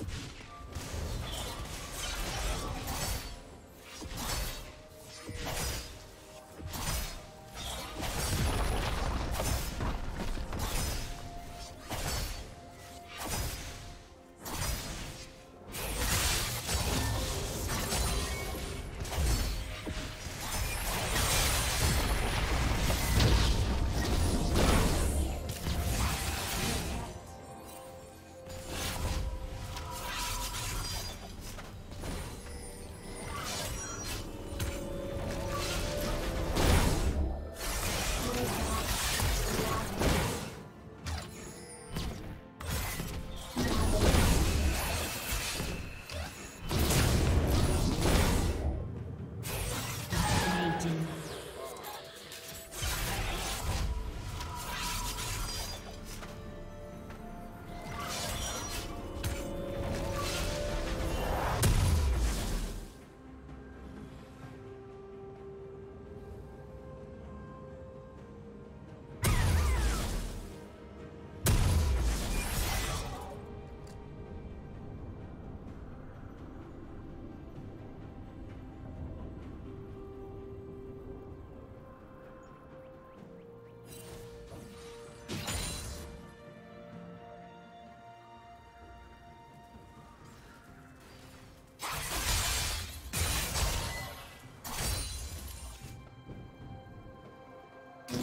you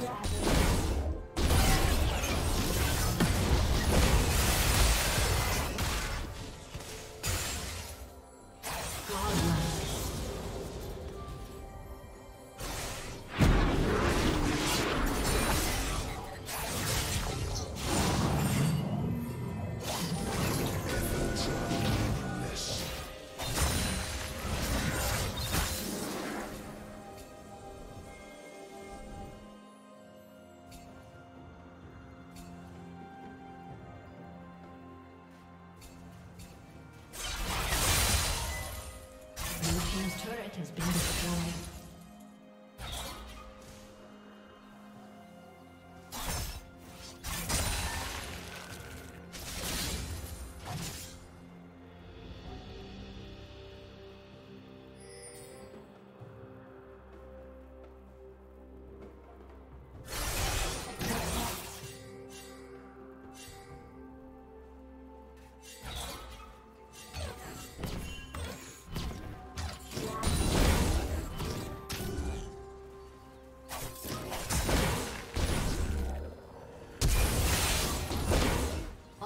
Yes. Has been destroyed.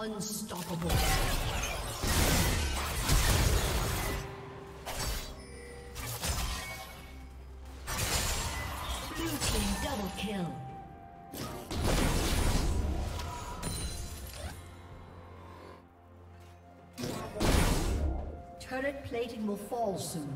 Unstoppable. Blue team double kill. Turret plating will fall soon.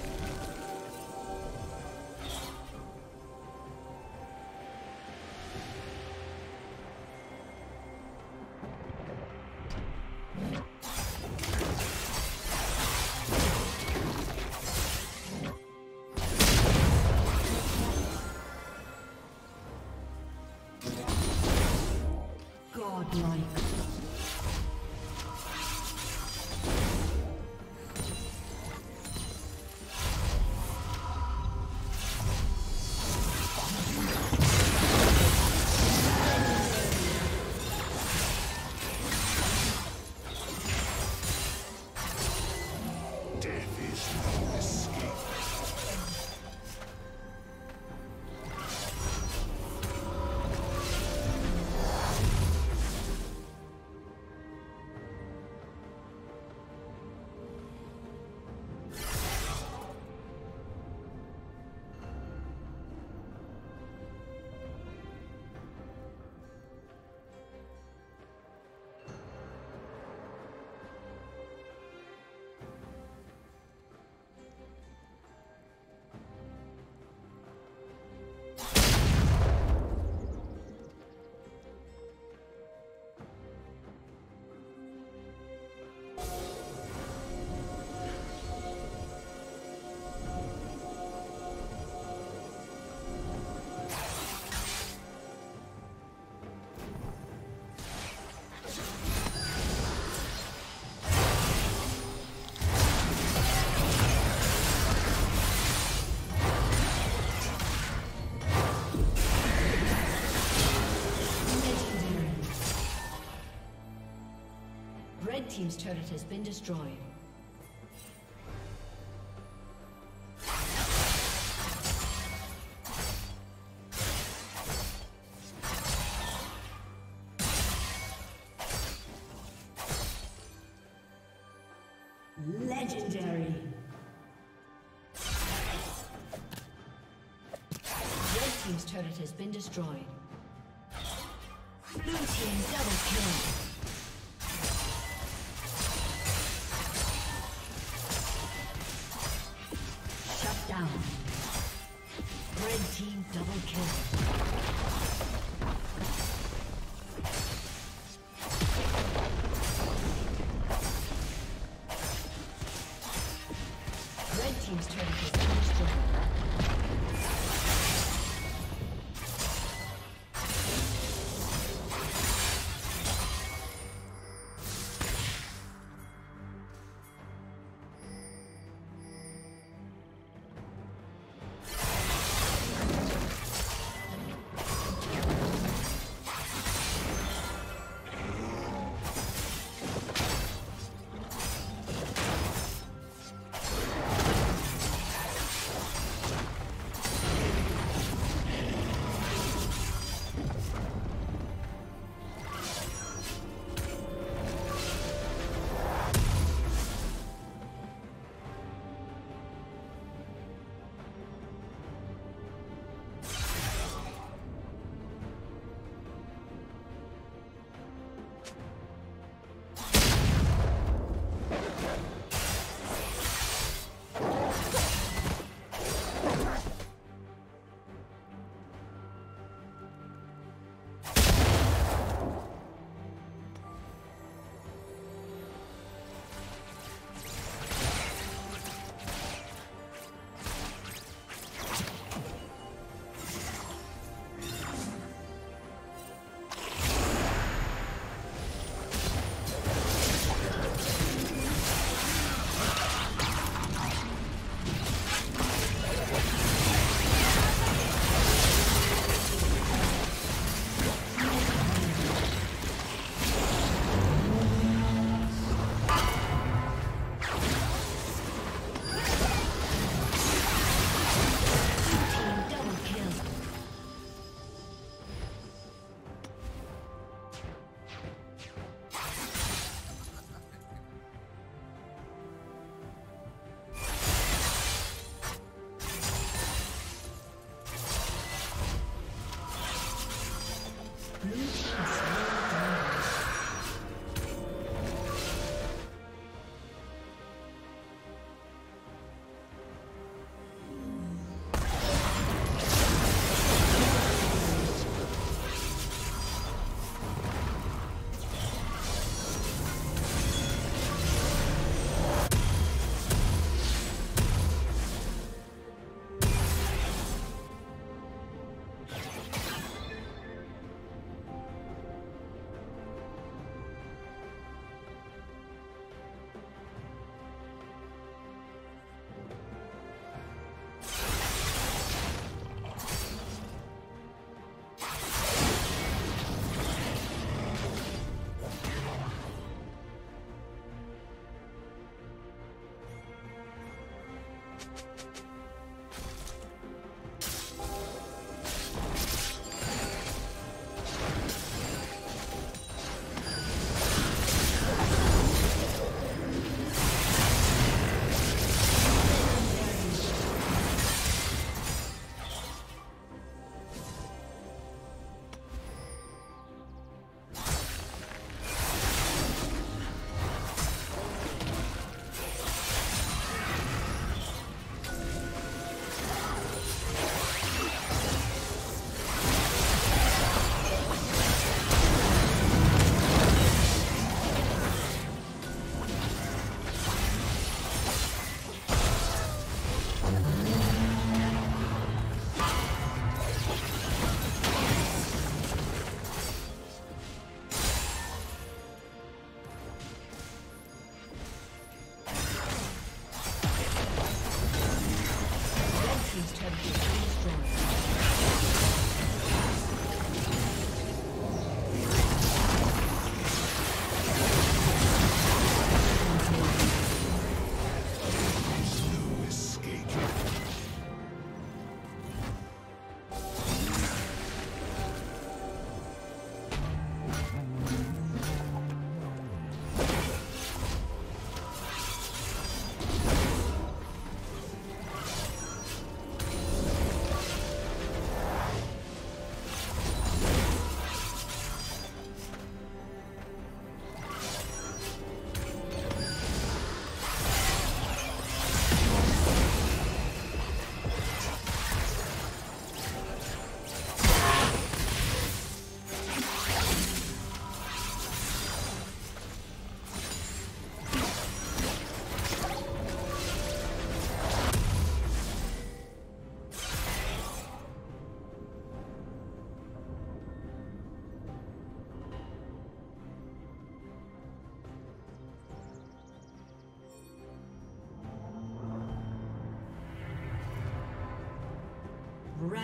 Team's turret has been destroyed. Legendary. Team's turret has been destroyed. Blue team double kill.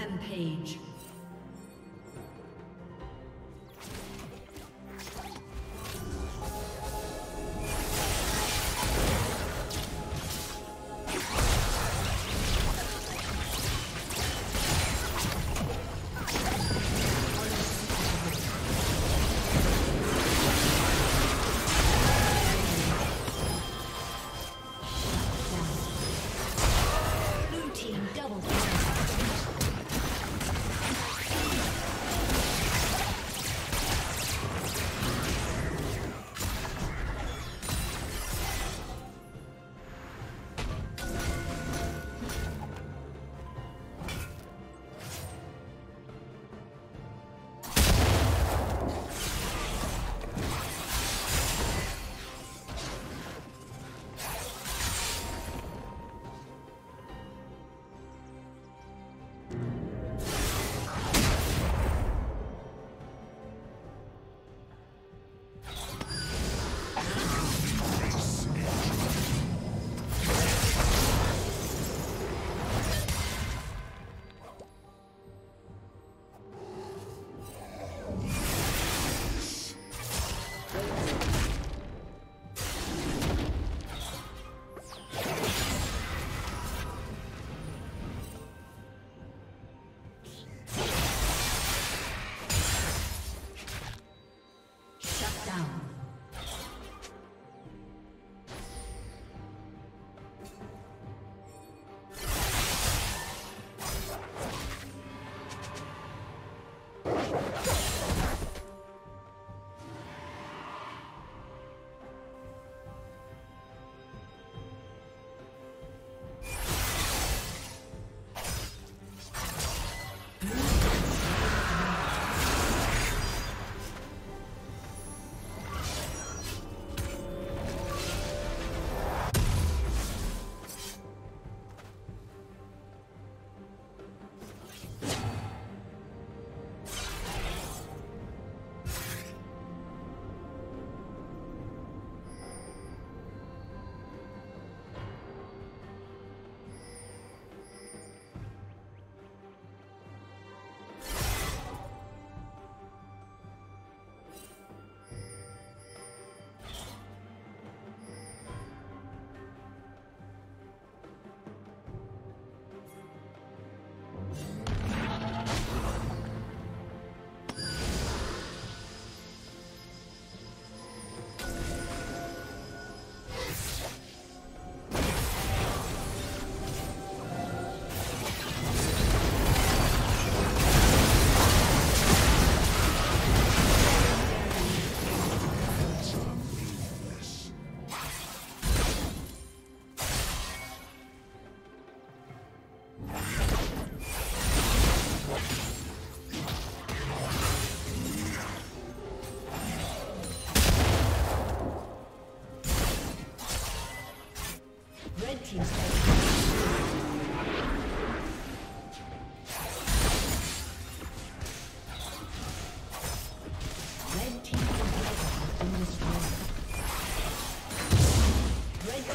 Rampage.